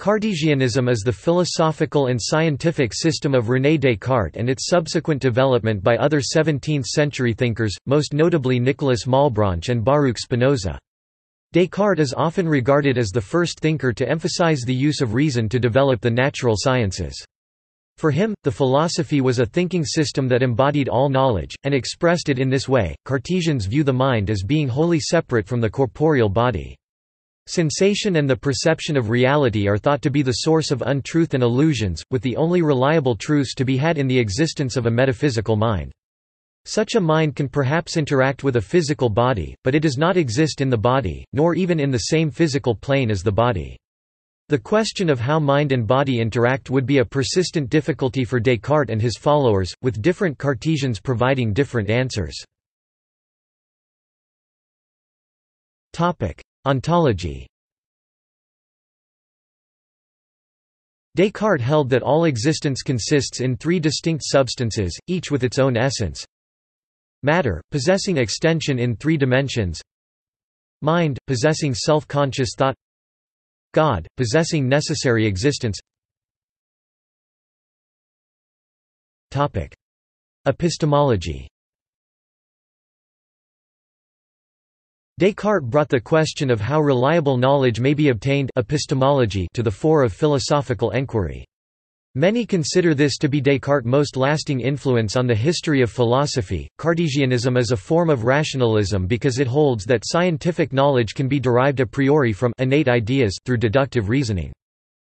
Cartesianism is the philosophical and scientific system of René Descartes and its subsequent development by other 17th-century thinkers, most notably Nicolas Malebranche and Baruch Spinoza. Descartes is often regarded as the first thinker to emphasize the use of reason to develop the natural sciences. For him, the philosophy was a thinking system that embodied all knowledge, and expressed it in this way. Cartesians view the mind as being wholly separate from the corporeal body. Sensation and the perception of reality are thought to be the source of untruth and illusions, with the only reliable truths to be had in the existence of a metaphysical mind. Such a mind can perhaps interact with a physical body, but it does not exist in the body, nor even in the same physical plane as the body. The question of how mind and body interact would be a persistent difficulty for Descartes and his followers, with different Cartesians providing different answers. Ontology Descartes held that all existence consists in three distinct substances, each with its own essence. Matter, possessing extension in three dimensions. Mind, possessing self-conscious thought. God, possessing necessary existence. Epistemology Descartes brought the question of how reliable knowledge may be obtained epistemology to the fore of philosophical enquiry. Many consider this to be Descartes' most lasting influence on the history of philosophy. Cartesianism is a form of rationalism because it holds that scientific knowledge can be derived a priori from innate ideas through deductive reasoning.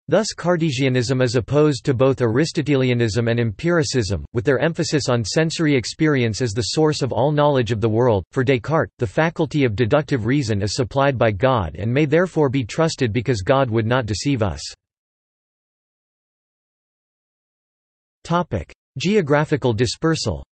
Thus Cartesianism is opposed to both Aristotelianism and empiricism, with their emphasis on sensory experience as the source of all knowledge of the world. For Descartes, the faculty of deductive reason is supplied by God and may therefore be trusted because God would not deceive us. Topic: Geographical dispersal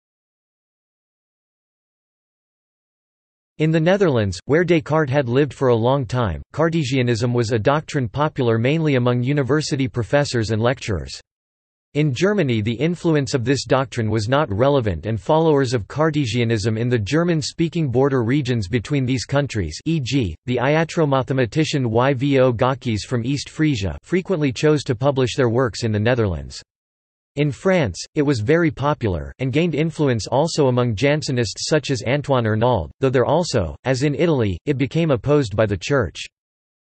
In the Netherlands, where Descartes had lived for a long time, Cartesianism was a doctrine popular mainly among university professors and lecturers. In Germany the influence of this doctrine was not relevant and followers of Cartesianism in the German-speaking border regions between these countries e.g., the iatromathematician Yvo Gaukes from East Frisia frequently chose to publish their works in the Netherlands. In France, it was very popular, and gained influence also among Jansenists such as Antoine Arnauld, though there also, as in Italy, it became opposed by the Church.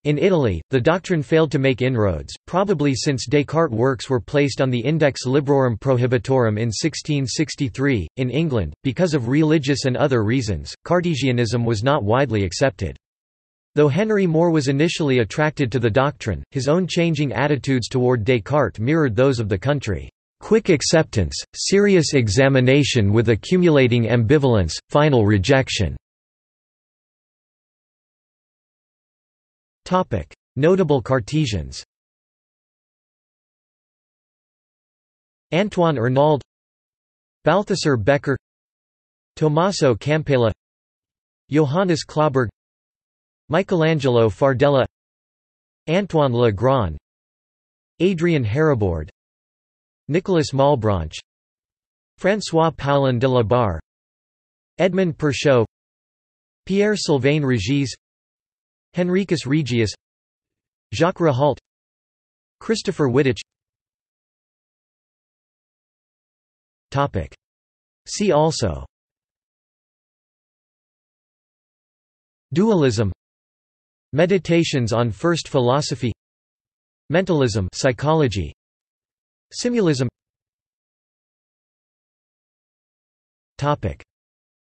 In Italy, the doctrine failed to make inroads, probably since Descartes' works were placed on the Index Librorum Prohibitorum in 1663. In England, because of religious and other reasons, Cartesianism was not widely accepted. Though Henry More was initially attracted to the doctrine, his own changing attitudes toward Descartes mirrored those of the country. Quick acceptance, serious examination with accumulating ambivalence, final rejection. Notable Cartesians. Antoine Arnauld Balthasar Bekker Tommaso Campailla Johannes Clauberg Michelangelo Fardella Antoine Le Grand Adrien Heereboord Nicolas Malebranche François Poullain de la Barre Edmond Pourchot Pierre-Sylvain Regis Henricus Regius Jacques Rohault Christopher Wittich. See also. Dualism. Meditations on First Philosophy. Mentalism. Psychology Simulism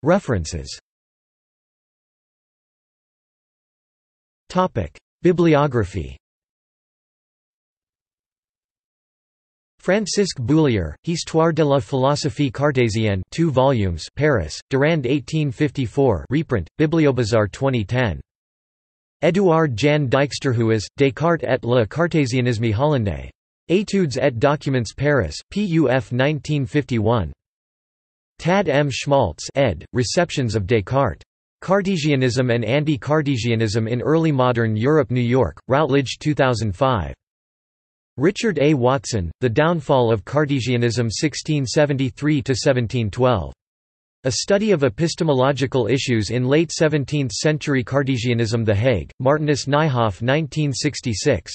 References. Bibliography. Francisque Bouillier, Histoire de la philosophie cartésienne 2 volumes Paris, Durand 1854 reprint, BiblioBazaar 2010. Édouard Jan Dijksterhuis, Descartes et le cartésianisme hollandais. Études et documents Paris, PUF 1951. Tad M. Schmaltz ed., Receptions of Descartes. Cartesianism and Anti-Cartesianism in Early Modern Europe New York, Routledge 2005. Richard A. Watson, The Downfall of Cartesianism 1673–1712. A Study of Epistemological Issues in Late 17th Century Cartesianism The Hague, Martinus Nijhoff 1966.